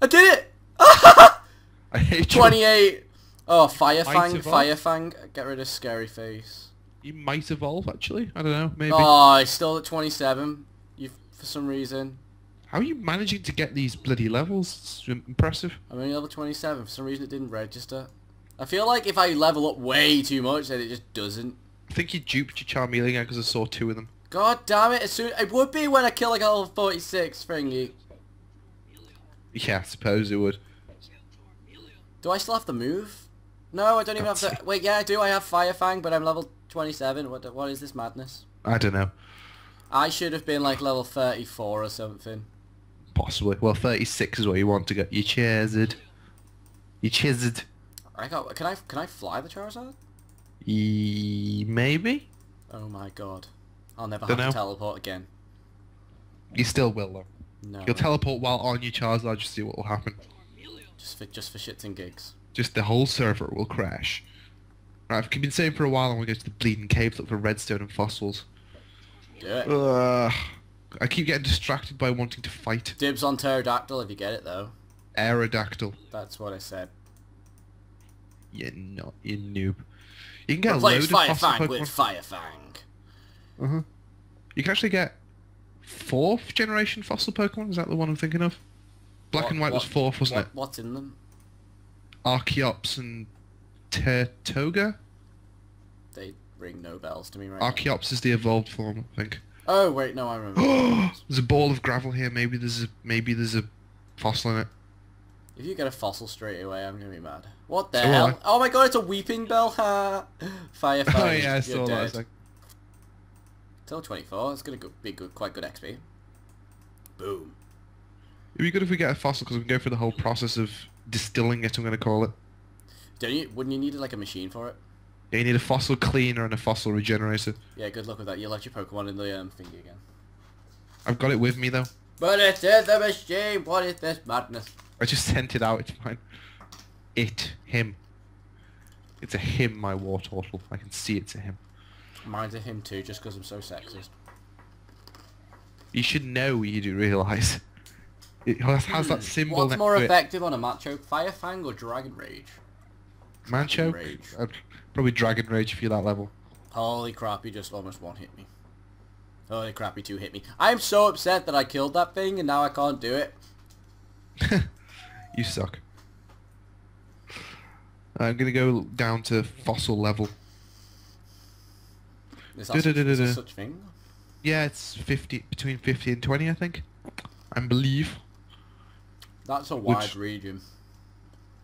S1: I did it! [laughs]
S2: I hate you.
S1: 28. Oh, Fire Fang. Fire Fang. Get rid of Scary Face.
S2: You might evolve actually. I don't know. Maybe.
S1: Oh, he's still at 27. For some reason.
S2: How are you managing to get these bloody levels? It's impressive.
S1: I'm only level 27. For some reason it didn't register. I feel like if I level up way too much, then it just doesn't.
S2: I think you duped your Charmeleon because I saw two of them.
S1: God damn it! As soon it would be when I kill like a level 46 thingy.
S2: Yeah, I suppose it would.
S1: Do I still have to move? No, I don't even have to. Wait, yeah, I do. I have Fire Fang, but I'm level 27. What? What is this madness?
S2: I don't know.
S1: I should have been like level 34 or something.
S2: Possibly. Well, 36 is what you want to get. You chisered. You chisered.
S1: I got. Can I? Can I fly the Charizard?
S2: E- maybe?
S1: Oh my god. I'll never
S2: Dunno.
S1: have to teleport again.
S2: You still will though.
S1: No.
S2: You'll teleport while on your Charizard, just see what will happen.
S1: just for just for shits and gigs.
S2: Just the whole server will crash. Right, I've been saying for a while I want to go to the Bleeding Cave to look for redstone and fossils.
S1: Do it.
S2: Ugh. I keep getting distracted by wanting to fight.
S1: Dibs on pterodactyl if you get it though.
S2: Aerodactyl.
S1: That's what I said.
S2: You're not you noob. You can get a load of
S1: Fire
S2: fossil
S1: Fang
S2: Pokemon.
S1: with Fire Fang.
S2: Uh-huh. You can actually get fourth generation fossil Pokemon. Is that the one I'm thinking of? Black
S1: What-
S2: and white was fourth, wasn't
S1: what,
S2: it?
S1: What's in them?
S2: Archeops and Tirtouga.
S1: They ring no bells to me right now.
S2: Archeops is the evolved form, I think.
S1: Oh wait, no, I remember. [gasps]
S2: there's a ball of gravel here. Maybe there's a maybe there's a fossil in it.
S1: if you get a fossil straight away, I'm gonna be mad. What the
S2: So
S1: hell? Oh my god, it's a Weepinbell. Ha! [laughs] Fire Fang. [laughs]
S2: oh yeah, I saw that.
S1: dead.
S2: It's like,
S1: Till 24. It's gonna go, be good, quite good XP. Boom.
S2: it'd be good if we get a fossil because we can go through the whole process of distilling it. I'm going to call it.
S1: Don't you? Wouldn't you need like a machine for it?
S2: Yeah, you need a fossil cleaner and a fossil regenerator.
S1: Yeah, good luck with that. You left your Pokemon in the um, thingy again.
S2: I've got it with me though.
S1: But it is a machine. What is this madness?
S2: I just [laughs] sent it out. It's mine. It him. It's a him, my war turtle. I can see it's a him.
S1: Mine's a him too, just because I'm so sexist.
S2: You should know. You do realize. It has, has that symbol
S1: What's more effective on a Macho? Fire Fang or Dragon Rage? Rage.
S2: I'd probably Dragon Rage if you're that level.
S1: Holy crap, he just almost one hit me. Holy crap, he two hit me. I am so upset that I killed that thing and now I can't do it. [laughs]
S2: you suck. I'm gonna go down to fossil level.
S1: Is that such, such thing?
S2: Yeah, it's 50 between 50 and 20, I think. I believe.
S1: That's a wide
S2: Which-
S1: region.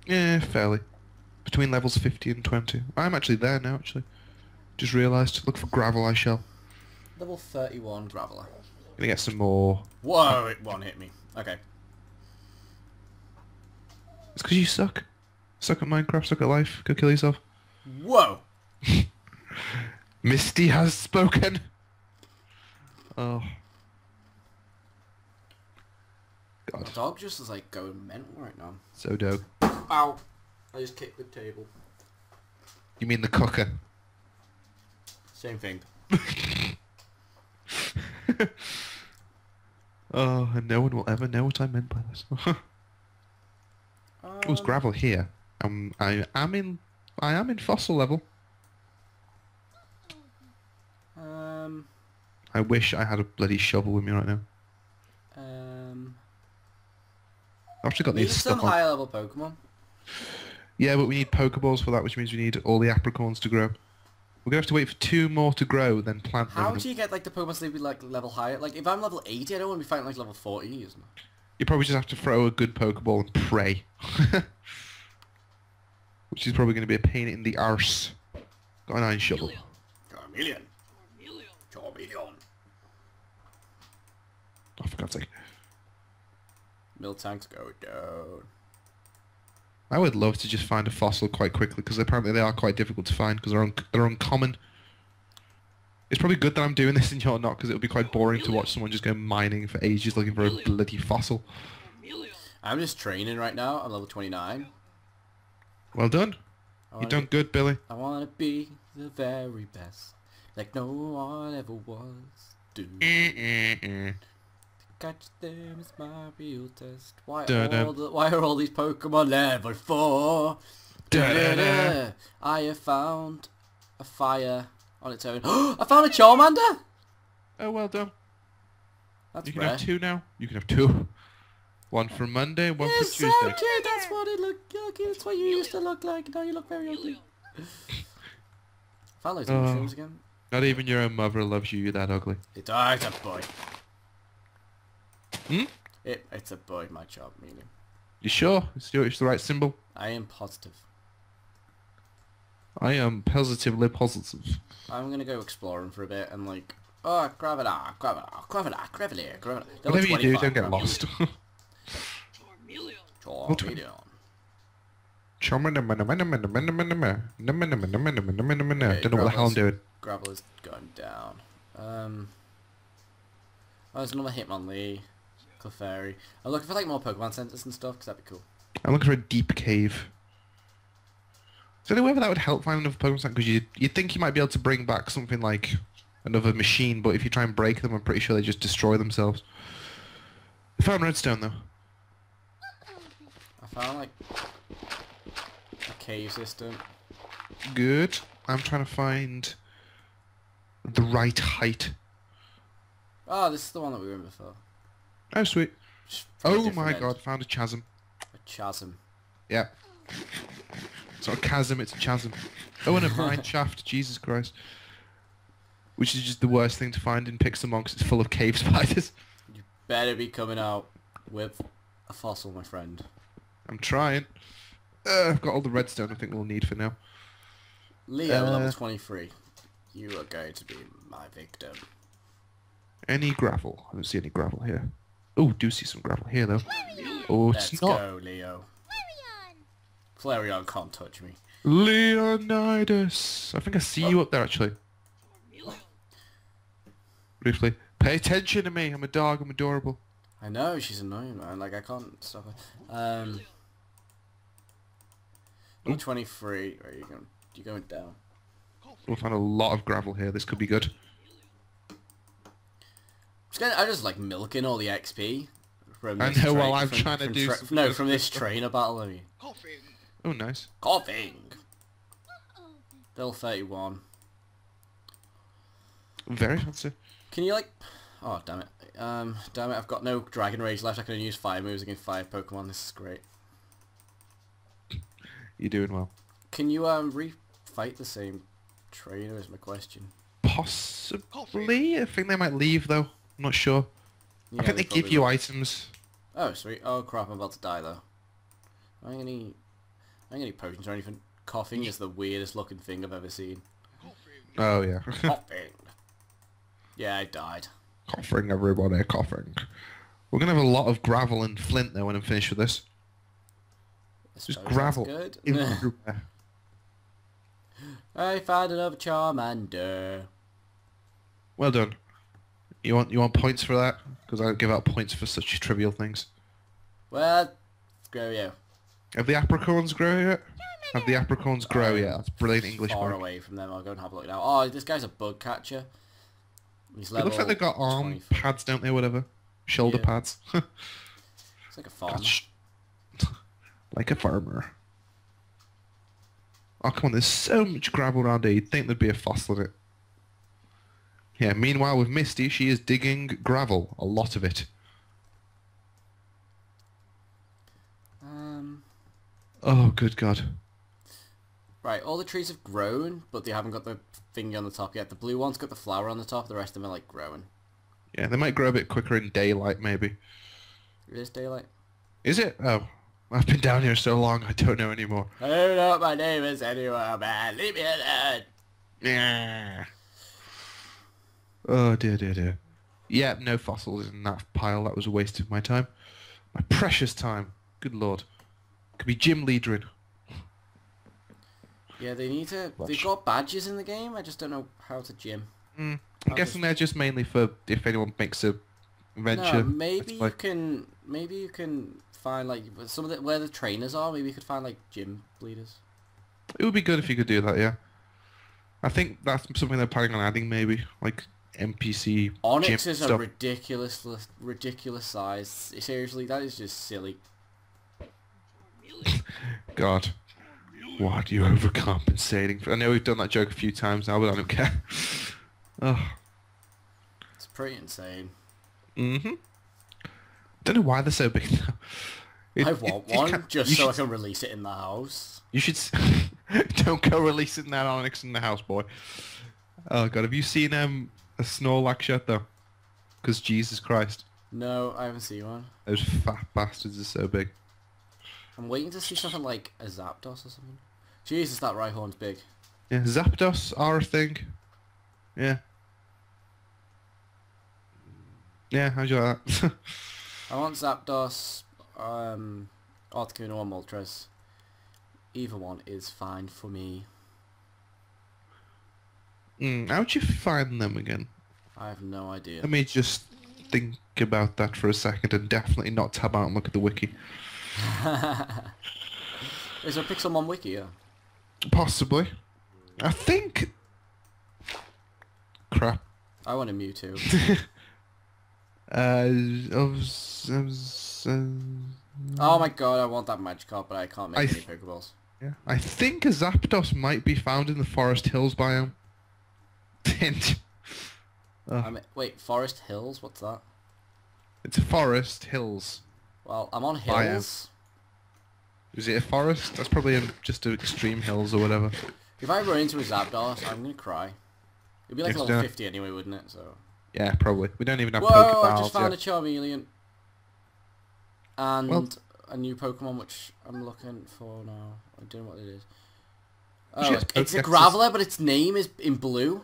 S2: Yeah, fairly. Between levels 50 and 20. I'm actually there now, actually. Just realised. Look for gravel, I shall.
S1: Level 31 Graveler.
S2: Gonna get some more.
S1: Whoa, it one hit me. Okay.
S2: It's because you suck. Suck at Minecraft, suck at life. Go kill yourself.
S1: Whoa! [laughs]
S2: Misty has spoken. Oh.
S1: My
S2: God,
S1: dog just is like going mental right now.
S2: so dope.
S1: Ow! I just kicked the table.
S2: You mean the cooker?
S1: Same thing. [laughs]
S2: Oh, and no one will ever know what I meant by this. [laughs]
S1: Um,
S2: There's gravel here. Um, I am in. I am in fossil level.
S1: Um,
S2: I wish I had a bloody shovel with me right now.
S1: um,
S2: I've actually got these
S1: some higher level Pokemon.
S2: Yeah, but we need Pokeballs for that, which means we need all the apricorns to grow. We're gonna have to wait for two more to grow, then plant
S1: How
S2: them.
S1: do you get like the Pokemon to be like level higher? Like if I'm level 80, I don't want to be fighting like level 40, isn't it?
S2: You probably just have to throw a good Pokeball and pray. [laughs] which is probably going to be a pain in the arse. Got an iron shovel.
S1: Charmeleon. Charmeleon.
S2: Oh, for God's sake.
S1: Miltanks go down.
S2: I would love to just find a fossil quite quickly, because apparently they are quite difficult to find, because they're, un- they're uncommon. It's probably good that I'm doing this and you're not, because it would be quite boring to watch someone just go mining for ages looking for a bloody fossil.
S1: I'm just training right now. I'm level 29.
S2: Well done. You've done
S1: be-
S2: good, Billy.
S1: I want to be the very best. Like no one ever was. Dude. Catch them is my real test. Why
S2: Dun-dun.
S1: all the, why are all these Pokemon level four?
S2: Da-da-da.
S1: Da-da-da. I have found a fire on its own. [gasps] I found a Charmander.
S2: Oh, well done.
S1: That's
S2: You can
S1: rare.
S2: have two now. You can have two. One for Monday, one
S1: It's
S2: for
S1: so
S2: Tuesday.
S1: cute. That's what it looked like. That's what you used to look like. Now you look very ugly. Found those
S2: Oh.
S1: Uh, mushrooms again.
S2: Not even your own mother loves you. You're that ugly.
S1: It, oh, it's a boy.
S2: Hmm?
S1: It, it's a boy, my job meaning.
S2: You sure? It's, your, it's the right symbol.
S1: I am positive.
S2: I am positively positive.
S1: I'm gonna go exploring for a bit and like, oh, grab it grab it grab grab it here, grab it
S2: Whatever you do,
S1: 25,
S2: don't get lost.
S1: Charmeleon.
S2: Don't know what the hell I'm doing.
S1: Gravel is going down. Um, oh, there's another Hitmonlee, Clefairy. I'm looking for like more Pokemon centers and stuff because that'd be cool.
S2: I'm looking for a deep cave. Is there any way that would help find another Pokemon Center? Because you'd, you'd think you might be able to bring back something like another machine, but if you try and break them, I'm pretty sure they just destroy themselves. I found redstone though.
S1: I found like a cave system.
S2: Good. I'm trying to find the right height.
S1: Oh, this is the one that we were in before.
S2: Oh, sweet.
S1: Just from a
S2: Oh my
S1: end.
S2: god, found a chasm.
S1: A chasm.
S2: Yeah. It's not a chasm, it's a chasm. Oh, and a mine [laughs] shaft. Jesus Christ. Which is just the worst thing to find in Pixelmon 'cause it's full of cave [laughs] spiders.
S1: You better be coming out with a fossil, my friend.
S2: I'm trying. Uh, I've got all the redstone I think we'll need for now.
S1: Leo,
S2: Uh,
S1: level 23. You are going to be my victim.
S2: Any gravel? I don't see any gravel here. Oh, do see some gravel here though. Oh, it's
S1: Let's
S2: it's not
S1: go, Leo. Flareon Flareon can't touch me.
S2: Leonidas. I think I see you up there actually. Briefly. Pay attention to me. I'm a dog. I'm adorable.
S1: I know, she's annoying, man. Like, I can't stop her. Um... Level 23. Where are you going? You're going down.
S2: We'll find a lot of gravel here. This could be good.
S1: Just gonna, I just like milking all the XP. From
S2: I
S1: this
S2: know, while I'm
S1: from-
S2: trying to
S1: from
S2: do some
S1: No, from this trainer battle, I mean.
S2: Oh, nice.
S1: Koffing! Bill 31.
S2: Very fancy.
S1: Can you like... Oh, damn it. Um, damn it, I've got no Dragon Rage left. I can only use fire moves against five Pokemon. This is great.
S2: You're doing well.
S1: Can you um re-fight the same trainer is my question.
S2: Possibly. I think they might leave though. I'm not sure.
S1: Yeah,
S2: I think they give you
S1: will.
S2: items.
S1: Oh, sweet. Oh, crap, I'm about to die, though. I ain't. I ain't gonna potions or anything. Koffing is the weirdest looking thing I've ever seen.
S2: Oh yeah. [laughs]
S1: Koffing. yeah, I died.
S2: Koffing, everybody, Koffing. We're gonna have a lot of gravel and flint though when I'm finished with this. Just gravel
S1: Good. [laughs] I found another Charmander.
S2: well done. You want you want points for that? Because I don't give out points for such trivial things.
S1: Well, screw you.
S2: Have the apricorns grow yet? Have the apricorns grow oh, yet? That's brilliant English.
S1: Far
S2: Mark.
S1: away from them. I'll go and have a look now. Oh, this guy's a bug catcher. He's
S2: It
S1: level
S2: looks like they've got arm
S1: 24.
S2: pads, don't they? Whatever, shoulder
S1: Yeah.
S2: pads. [laughs]
S1: It's like a farm.
S2: Gosh. [laughs] like a farmer. Oh come on! There's so much gravel around here. You'd think there'd be a fossil in it. Yeah. Meanwhile, with Misty, she is digging gravel. A lot of it.
S1: Um,
S2: Oh, good God.
S1: right, all the trees have grown, but they haven't got the thingy on the top yet. The blue one's got the flower on the top. The rest of them are like growing.
S2: Yeah, they might grow a bit quicker in daylight, maybe.
S1: It is daylight.
S2: Is it? Oh, I've been down here so long, I don't know anymore.
S1: I don't know what my name is anymore, man. Leave me alone.
S2: Yeah. Oh dear, dear, dear. Yeah, no fossils in that pile. That was a waste of my time. My precious time. Good lord. Could be gym leadering.
S1: Yeah, they need to. They've got badges in the game. I just don't know how to gym.
S2: Mm, I'm
S1: I'll
S2: guessing
S1: just-
S2: they're just mainly for if anyone makes a venture.
S1: No, maybe you
S2: like-
S1: can. Maybe you can find like some of the where the trainers are. Maybe you could find like gym leaders.
S2: It would be good if you could do that, yeah. I think that's something they're planning on adding, maybe like NPC Onix
S1: is a
S2: stuff.
S1: ridiculous, ridiculous size. Seriously, that is just silly.
S2: God, what are you overcompensating for? I know we've done that joke a few times now, but I don't care. [laughs] oh,
S1: It's pretty insane.
S2: mm-hmm. Don't know why they're so big now. It-
S1: I
S2: it-
S1: want
S2: you
S1: one just so I can release it in the house.
S2: You should [laughs] don't go releasing that Onix in the house, boy. Oh god, have you seen um a Snorlax shirt though? Because Jesus Christ,
S1: No, I haven't seen one.
S2: those fat bastards are so big.
S1: I'm waiting to see something like a Zapdos or something. Jesus, that Rhyhorn's big.
S2: Yeah, Zapdos are a thing. Yeah. Yeah, how'd you like that? [laughs]
S1: I want Zapdos, um, Articuno or Moltres. Either one is fine for me.
S2: Mm, how'd you find them again?
S1: I have no idea.
S2: Let me just think about that for a second and definitely not tab out and look at the wiki. [laughs]
S1: Is there a Pixelmon wiki? Yeah.
S2: Possibly. I think... Crap.
S1: I want a Mewtwo. [laughs]
S2: Uh, of, s- of s- uh,
S1: oh my god, I want that Magikarp, but I can't make
S2: I
S1: any Pokeballs.
S2: yeah. I think a Zapdos might be found in the Forest Hills biome. Hint. Oh,
S1: I mean, wait, Forest Hills? What's that?
S2: it's a forest hills.
S1: Well, I'm on hills.
S2: Is it a forest? That's probably in just a extreme hills or whatever.
S1: If I run into a Zapdos, I'm gonna cry. It'd be like
S2: Yes,
S1: level
S2: yeah.
S1: 50 anyway, wouldn't it? So.
S2: Yeah, probably. We don't even have
S1: Whoa! I just found
S2: yet.
S1: a Charmeleon. And
S2: Well-
S1: a new Pokemon which I'm looking for now. I don't know what it is. Oh, it's a Graveler, but its name is in blue.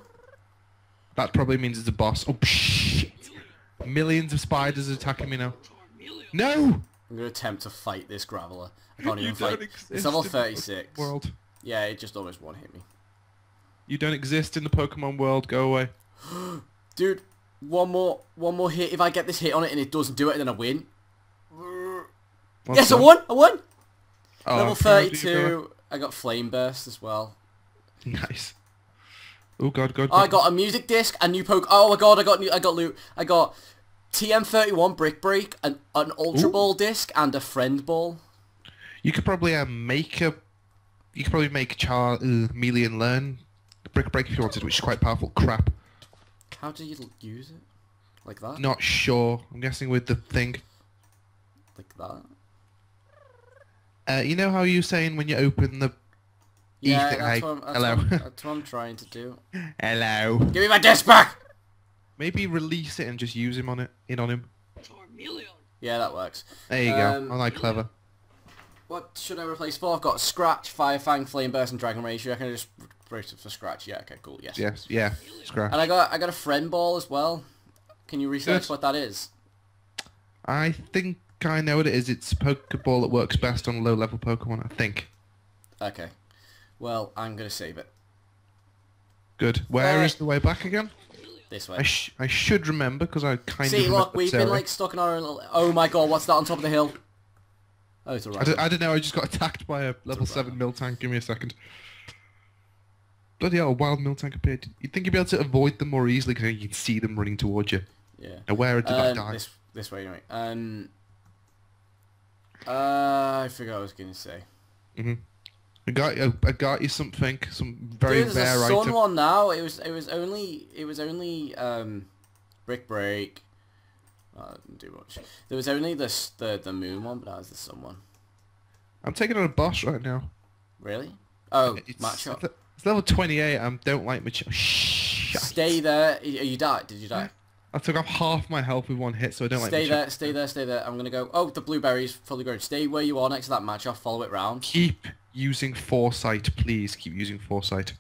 S2: That probably means it's a boss. Oh, shit. Millions of spiders attacking me now. No!
S1: I'm gonna attempt to fight this Graveler. I can't [laughs] even fight. It's level 36.
S2: World.
S1: Yeah, it just almost one hit me.
S2: You don't exist in the Pokemon world. Go away. [gasps]
S1: Dude, one more, one more hit. If I get this hit on it and it doesn't do it, then I win.
S2: What's
S1: yes, I won. I won.
S2: Oh,
S1: Level
S2: I'm proud of you,
S1: 32. I got Flame Burst as well.
S2: Nice. Oh god, god,
S1: Oh, I got a music disc, a new poke. Oh my god, I got new. I got loot. I got TM31 Brick Break, an an Ultra
S2: Ooh.
S1: Ball disc, and a Friend Ball.
S2: You could probably um, make a. You could probably make Char uh, Melee and Learn Brick Break if you wanted, which is quite powerful. Crap.
S1: How do you use it? Like that?
S2: Not sure. I'm guessing with the thing.
S1: Like that?
S2: Uh, you know how you saying when you open the.
S1: Yeah,
S2: Ether-
S1: that's, what I'm, that's,
S2: hello.
S1: What I'm, [laughs] that's what I'm trying to do.
S2: Hello.
S1: Give me my disc back!
S2: Maybe release it and just use him on it. In on him.
S1: Yeah, that works.
S2: There you
S1: Um,
S2: go. I like clever.
S1: what should I replace for? I've got Scratch, Fire Fang, Flame Burst, and Dragon Rage. I I just replace it for Scratch? Yeah, okay, cool, yes.
S2: Yes, yeah, scratch.
S1: And I got I got a Friend Ball as well. Can you research
S2: Good.
S1: what that is?
S2: I think I know what it is. It's a Pokeball that works best on low-level Pokemon, I think.
S1: Okay. Well, I'm going to save it.
S2: Good. Where is
S1: Uh,
S2: the way back again?
S1: This
S2: I,
S1: way.
S2: sh- I should remember because I kind
S1: See,
S2: of
S1: See,
S2: look,
S1: we've been like stuck in our little... Oh my god, what's that on top of the hill? Oh, it's
S2: I
S1: alright.
S2: I don't know, I just got attacked by a level
S1: a
S2: 7 Miltank. Give me a second. Bloody hell, a wild Miltank appeared. You'd think you'd be able to avoid them more easily because you can see them running towards you.
S1: Yeah.
S2: Now where did I
S1: Um,
S2: die?
S1: this, this way, anyway. Um, uh, I forgot what I was going to say.
S2: hmm I got you. I got you something. Some very
S1: Dude, there's
S2: rare
S1: a sun one now. It was it was only it was only um, brick break. Oh, that didn't do much. There was only this the the moon one, but that was the sun one.
S2: I'm taking on a boss right now.
S1: Really? Oh,
S2: It's,
S1: Machop.
S2: it's level 28. I don't like much. Shit.
S1: Stay there. You you died. Did you die?
S2: I took off half my health with one hit, so I don't like
S1: stay there. Stay there. Stay there. I'm gonna go. Oh, the blueberries fully grown. Stay where you are next to that Machop. Follow it round.
S2: Keep using foresight, please. Keep using foresight.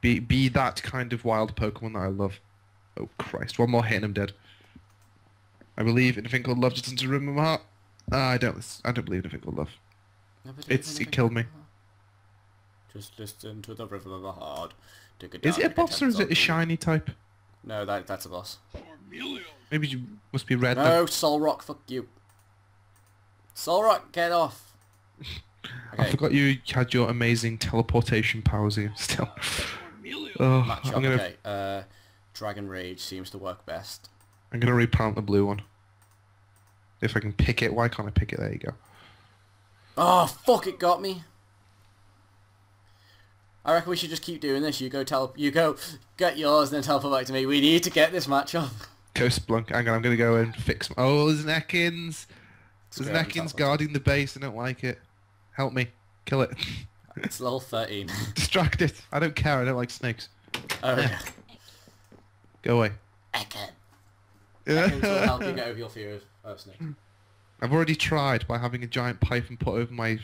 S2: Be be that kind of wild Pokemon that I love. Oh Christ! One more hit and I'm dead. I believe in a thing called love just into room in my heart. Ah, I don't. I don't believe in a thing called love. It's it killed me.
S1: Just listen to the rhythm of the heart. Take
S2: Is it a boss or is it a shiny type?
S1: No, that that's a boss.
S2: Maybe you must be red.
S1: No, Solrock, fuck you. Solrock, get off. [laughs]
S2: I forgot you had your amazing teleportation powers here still. Oh. I'm gonna
S1: Okay, uh, Dragon Rage seems to work best.
S2: I'm gonna replant the blue one. If I can pick it, why can't I pick it? There you go.
S1: Oh, fuck, it got me. I reckon we should just keep doing this. You go tele- you go get yours, and then teleport back to me. We need to get this Machop.
S2: Ghost Blunk. Hang on, I'm gonna go and fix. My... Oh, there's an Ekans. There's an
S1: Screw it, I'm
S2: Ekans guarding the base. I don't like it. Help me. Kill it.
S1: It's level 13. [laughs]
S2: Distract it. I don't care. I don't like snakes.
S1: oh, yeah.
S2: Go away.
S1: Ekin. Ekans will help you get over your fear of, of snakes.
S2: I've already tried by having a giant python put over my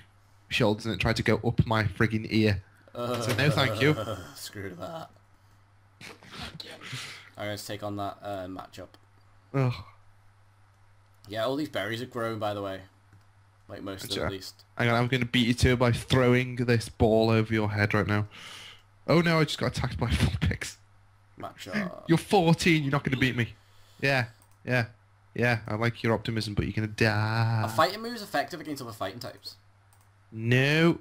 S2: shoulders and it tried to go up my frigging ear. So no thank you. [laughs]
S1: Screw that. I'm going to take on that uh, Machop.
S2: Ugh.
S1: Yeah, all these berries are grown, by the way. Like most of them, at least.
S2: Hang on, I'm going to beat you to by throwing this ball over your head right now. Oh no, I just got attacked by [laughs] Vulpix.
S1: Machop. [laughs]
S2: You're 14, you're not going to beat me. Yeah, yeah, yeah, I like your optimism, but you're going to die.
S1: A fighting move is effective against other fighting types.
S2: No.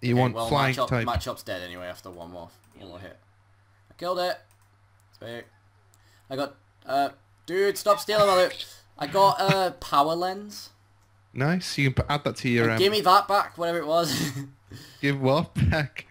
S2: You
S1: Okay,
S2: want
S1: well,
S2: flying
S1: matchup,
S2: type.
S1: Machop's dead anyway after one more, one more hit. I killed it. Big. I got, uh, dude, stop stealing my loot. I got a uh, power lens.
S2: Nice, you can add that to your... Um,
S1: Give me that back, whatever it was. [laughs]
S2: Give what back?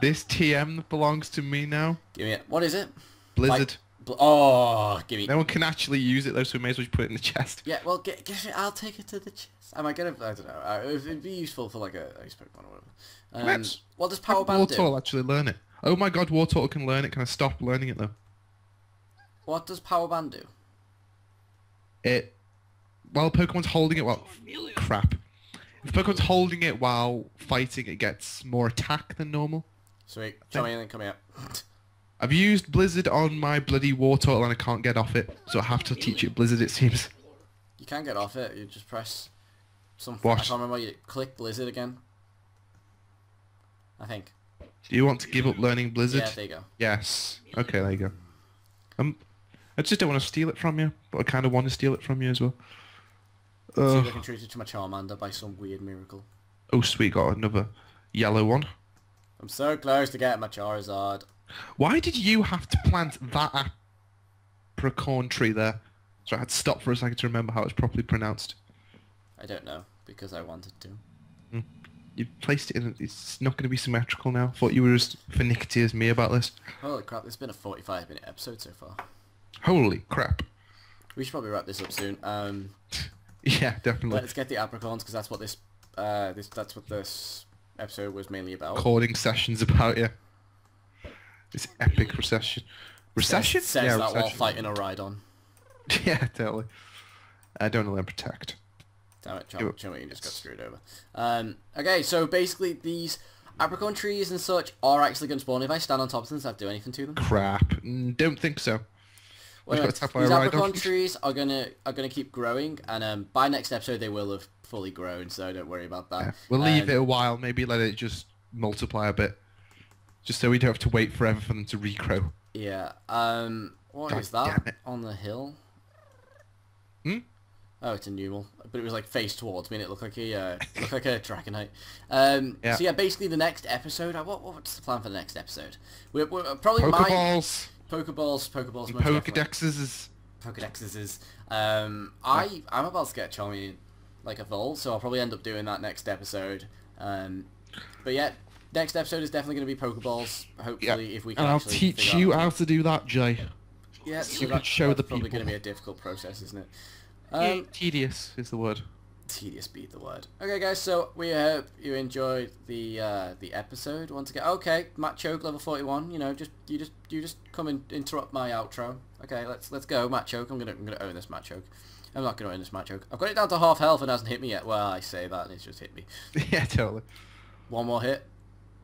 S2: This TM that belongs to me now.
S1: Give me it. What is it?
S2: Blizzard.
S1: Like- Bl- oh, give me.
S2: No one can actually use it though, so we may as well just put it in the chest.
S1: Yeah, well, get, get it. I'll take it to the chest. Am I gonna? I don't know. Uh, it'd be useful for like a ice Pokemon or whatever. Um,
S2: Let's-
S1: what does Power Band do?
S2: Wartortle actually learn it? Oh my god, Wartortle can learn it. Can I stop learning it though?
S1: What does Power Band do?
S2: It... While Pokemon's holding it, well... Crap. If Pokemon's holding it while fighting, it gets more attack than normal.
S1: Sweet. Show me anything. Come here. [laughs]
S2: I've used Blizzard on my bloody Wartortle and I can't get off it, so I have to teach it Blizzard it seems.
S1: You can't get off it. You just press some.
S2: What?
S1: I can't remember. You click Blizzard again. I think.
S2: Do you want to give up learning Blizzard?
S1: Yeah, there you go.
S2: Yes. Okay, there you go. Um, I just don't want to steal it from you, but I kind of want to steal it from you as well.
S1: See if I can treat it to my Charmander by some weird miracle.
S2: oh, sweet, got another yellow one.
S1: I'm so close to getting my Charizard.
S2: Why did you have to plant that apricorn tree there? So I had to stop for a second to remember how it's properly pronounced.
S1: I don't know because I wanted to.
S2: You placed it in. It's not going to be symmetrical now. Thought you were as finicky as me about this.
S1: Holy crap! It's been a 45 minute episode so far.
S2: Holy crap!
S1: We should probably wrap this up soon. Um, [laughs]
S2: Yeah, definitely.
S1: let's get the apricorns because that's what this, uh, this that's what this episode was mainly about.
S2: Recording sessions about you. This epic recession. Recession?
S1: Says, says
S2: yeah,
S1: that while fighting a Rhydon. [laughs]
S2: Yeah, totally. I don't know learn protect.
S1: Damn it, Chum. Chum, just got screwed over. Um, okay, so basically these apricot trees and such are actually going to spawn if I stand on top of them. Does that do anything to them?
S2: Crap. Mm, Don't think so.
S1: Well,
S2: We've got
S1: anyway,
S2: attacked by
S1: these trees are gonna are gonna keep growing, and um, by next episode they will have fully grown. So don't worry about that.
S2: Yeah. We'll leave
S1: Um,
S2: it a while, maybe let it just multiply a bit. Just so we don't have to wait forever for them to regrow.
S1: Yeah. Um, what
S2: God
S1: is that on the hill?
S2: Hmm?
S1: Oh, it's a Numel, but it was like face towards me, and it looked like a uh, looked like a [laughs] Dragonite. Um,
S2: Yeah.
S1: So yeah, basically the next episode. uh, What what's the plan for the next episode? We're, we're uh, probably my
S2: Pokeballs,
S1: Pokeballs, Pokeballs, most.
S2: Pokedexes.
S1: Pokedexes is. Um, I I'm about to get Chomi like a Volt, so I'll probably end up doing that next episode. Um, but yeah, next episode is definitely going to be Pokeballs.
S2: Yeah.
S1: Hopefully, if we can
S2: And I'll teach you
S1: out-
S2: how to do that, Jay.
S1: Yeah,
S2: you
S1: so
S2: can show
S1: that's
S2: the
S1: probably going to be a difficult process, isn't it?
S2: Yeah,
S1: Um,
S2: tedious is the word.
S1: Tedious beat the word. Okay, guys, so we hope you enjoyed the uh, the episode. Once again, okay, Machoke level forty one. You know, just you just you just come and interrupt my outro. Okay, let's let's go, Machoke. I'm gonna I'm gonna own this Machoke. I'm not gonna own this Machoke. I've got it down to half health and hasn't hit me yet. Well, I say that and it's just hit me. [laughs]
S2: yeah, totally.
S1: One more hit.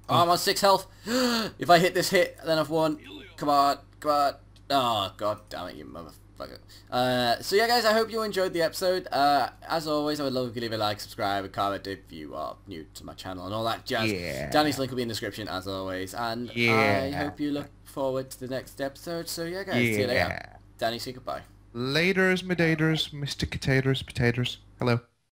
S1: Oh, I'm on six health. [gasps] if I hit this hit, then I've won. Come on, come on. Oh, god damn it, you motherfucker. Uh, so yeah, guys, I hope you enjoyed the episode. Uh, as always, I would love if you leave a like, subscribe, and comment if you are new to my channel and all that jazz.
S2: Yeah.
S1: Danny's link will be in the description, as always. And
S2: yeah.
S1: I hope you look forward to the next episode. So yeah, guys, see you later. Danny, say goodbye.
S2: Laters, medators, Mr. Potatoes, potatoes. Hello.